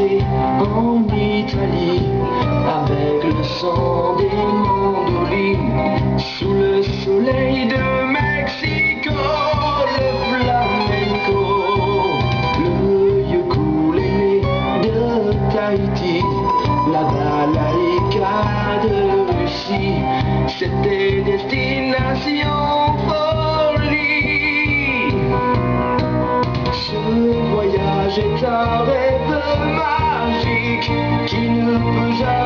en Italie avec le sang des mandolines sous le soleil de Mexico. Le flamenco, le ukulélé de Tahiti, la balaïka de Russie, c'était destination folie. Ce voyage est arrêté magique qui ne peut jamais.